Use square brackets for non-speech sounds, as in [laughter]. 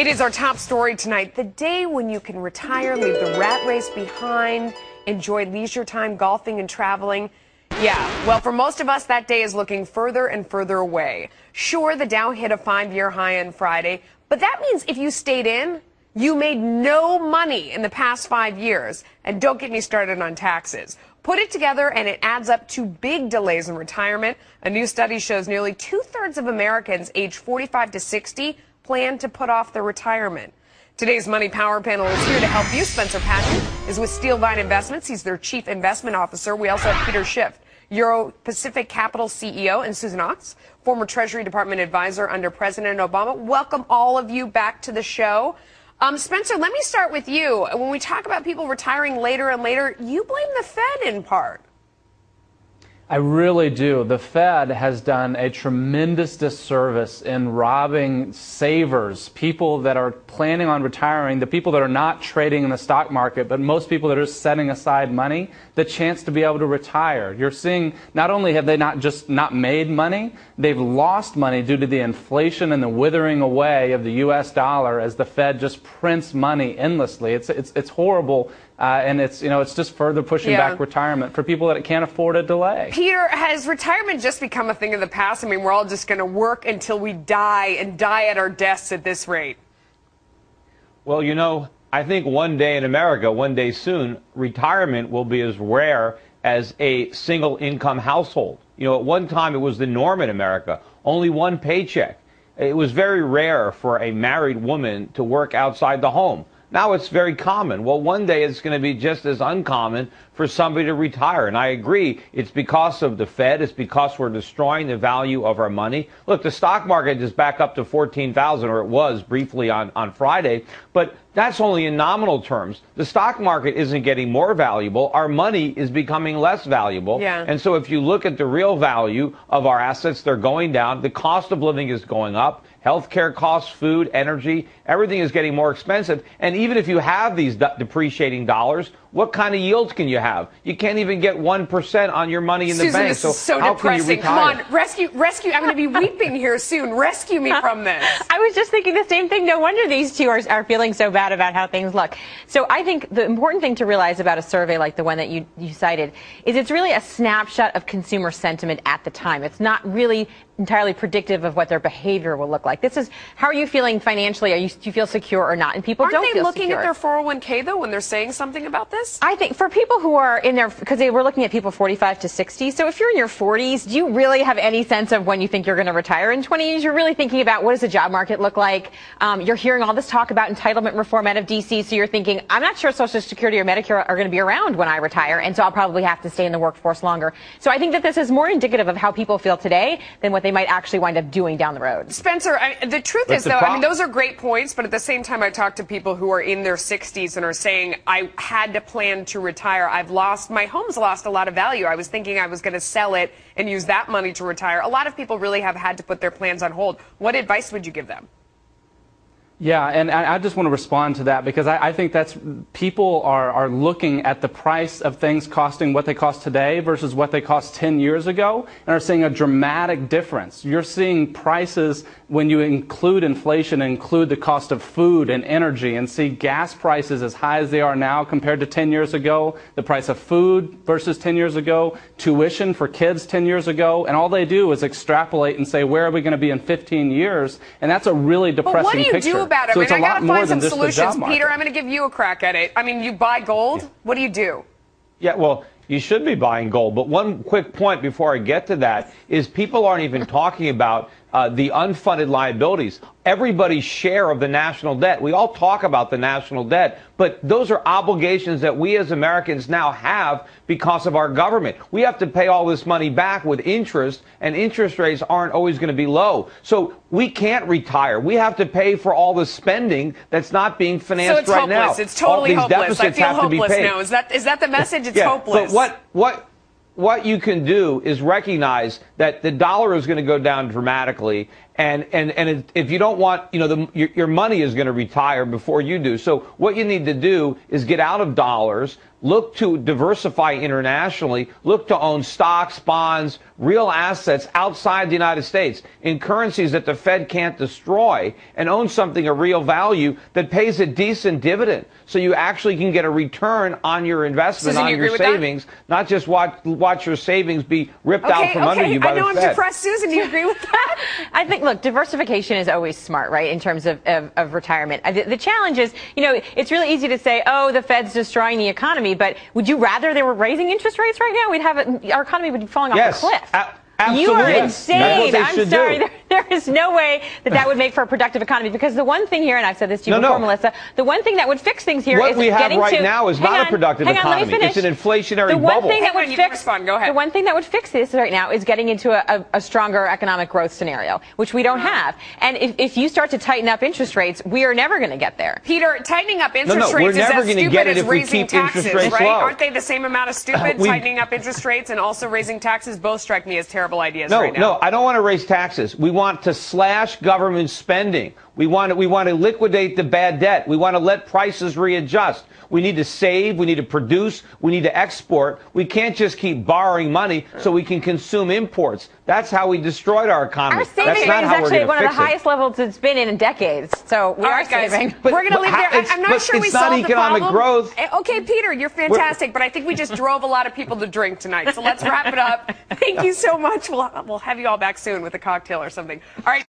It is our top story tonight. The day when you can retire, leave the rat race behind, enjoy leisure time, golfing and traveling. Yeah, well, for most of us, that day is looking further and further away. Sure, the Dow hit a five year high on Friday, but that means if you stayed in, you made no money in the past five years. And don't get me started on taxes. Put it together and it adds up to big delays in retirement. A new study shows nearly two thirds of Americans aged 45 to 60 plan to put off their retirement. Today's Money Power panel is here to help you. Spencer Patton is with Steelvine Investments. He's their chief investment officer. We also have Peter Schiff, Euro Pacific Capital CEO, and Susan Ochs, former Treasury Department advisor under President Obama. Welcome all of you back to the show. Um, Spencer, let me start with you. When we talk about people retiring later and later, you blame the Fed in part. I really do. The Fed has done a tremendous disservice in robbing savers, people that are planning on retiring, the people that are not trading in the stock market, but most people that are setting aside money, the chance to be able to retire. You're seeing not only have they not just not made money, they've lost money due to the inflation and the withering away of the US dollar as the Fed just prints money endlessly. It's it's it's horrible uh, and it's you know it's just further pushing yeah. back retirement for people that can't afford a delay. Peter, has retirement just become a thing of the past? I mean, we're all just going to work until we die and die at our desks at this rate. Well, you know, I think one day in America, one day soon, retirement will be as rare as a single income household. You know, at one time it was the norm in America, only one paycheck. It was very rare for a married woman to work outside the home. Now it's very common. Well, one day it's going to be just as uncommon for somebody to retire. And I agree, it's because of the Fed. It's because we're destroying the value of our money. Look, the stock market is back up to 14,000, or it was briefly on, on Friday, but that's only in nominal terms. The stock market isn't getting more valuable. Our money is becoming less valuable. Yeah. And so if you look at the real value of our assets, they're going down. The cost of living is going up. Healthcare costs, food, energy, everything is getting more expensive. And even if you have these depreciating dollars, what kind of yields can you have? You can't even get 1% on your money in Susan, the bank. This so, is so how depressing. Can you Come on, rescue, rescue. I'm going to be weeping here soon. Rescue me from this. [laughs] I was just thinking the same thing. No wonder these two are, are feeling so bad about how things look. So I think the important thing to realize about a survey like the one that you, you cited is it's really a snapshot of consumer sentiment at the time. It's not really entirely predictive of what their behavior will look like. This is how are you feeling financially? Are you, do you feel secure or not? And people Aren't don't they looking secure. at their 401k though when they're saying something about this? I think for people who are in their because they were looking at people 45 to 60. So if you're in your 40s, do you really have any sense of when you think you're going to retire? In 20 years, you're really thinking about what does the job market look like. Um, you're hearing all this talk about entitlement reform out of D.C. So you're thinking I'm not sure Social Security or Medicare are going to be around when I retire, and so I'll probably have to stay in the workforce longer. So I think that this is more indicative of how people feel today than what they might actually wind up doing down the road. Spencer, I, the truth but is, the though, I mean, those are great points, but at the same time, I talk to people who are in their 60s and are saying, I had to plan to retire. I've lost, my home's lost a lot of value. I was thinking I was going to sell it and use that money to retire. A lot of people really have had to put their plans on hold. What advice would you give them? Yeah, and I just want to respond to that because I, think that's people are, are looking at the price of things costing what they cost today versus what they cost 10 years ago and are seeing a dramatic difference. You're seeing prices when you include inflation, include the cost of food and energy, and see gas prices as high as they are now compared to 10 years ago, the price of food versus 10 years ago, tuition for kids 10 years ago, and all they do is extrapolate and say, where are we going to be in 15 years? And that's a really depressing picture about it? So I mean, I got to find some solutions. Peter, I'm going to give you a crack at it. I mean, you buy gold. Yeah. What do you do? Yeah, well, you should be buying gold. But one quick point before I get to that is people aren't even talking about uh, the unfunded liabilities, everybody's share of the national debt. We all talk about the national debt, but those are obligations that we as Americans now have because of our government. We have to pay all this money back with interest, and interest rates aren't always going to be low. So we can't retire. We have to pay for all the spending that's not being financed so right hopeless. now. It's totally hopeless. I feel hopeless now. Is that is that the message? It's yeah, hopeless. But what what what you can do is recognize that the dollar is going to go down dramatically And, and, and if you don't want, you know, the, your, your money is going to retire before you do. So what you need to do is get out of dollars, look to diversify internationally, look to own stocks, bonds, real assets outside the United States in currencies that the Fed can't destroy and own something of real value that pays a decent dividend. So you actually can get a return on your investment, Susan, on you your agree that? savings, not just watch, watch your savings be ripped out Okay, from under you by I know the I'm Fed. depressed. Susan, do you agree with that? [laughs] I think, look, diversification is always smart, right, in terms of, of, of retirement. Uh, the, the challenge is, you know, it's really easy to say, oh, the Fed's destroying the economy, but would you rather they were raising interest rates right now? We'd have it, our economy would be falling Yes, off a cliff. a- You are absolutely. insane. That's what they I'm sorry. Do. There, there is no way that that would make for a productive economy because the one thing here, and I've said this to you No, before, no. Melissa, the one thing that would fix things here What is we have getting right to, now is hang not a productive hang on, let me economy. It's an inflationary the one bubble. Thing that would fix. Go ahead. The one thing that would fix this right now is getting into a, a, a stronger economic growth scenario, which we don't uh-huh. have. And if, if you start to tighten up interest rates, we are never going to get there. Peter, tightening up interest no, we're rates is never as gonna stupid get it as if we raising keep interest taxes, rates right? low. Aren't they the same amount of [laughs] stupid? we- tightening up interest rates and also raising taxes both strike me as terrible ideas No, right now. no, I don't want to raise taxes. We want to slash government spending. We want to, we want to liquidate the bad debt. We want to let prices readjust. We need to save. We need to produce. We need to export. We can't just keep borrowing money so we can consume imports. That's how we destroyed our economy. Our saving That's rate not is how actually one of fix the it. highest levels it's been in decades. So we All are right, saving. But- we're going to but leave how- there. I, I'm not sure we it's not solved economic the problem. growth. Eh, Okay, Peter, you're fantastic, but I think we just drove a lot of people to drink tonight. So let's wrap it up. [laughs] Thank you so much. We'll, we'll have you all back soon with a cocktail or something. All right.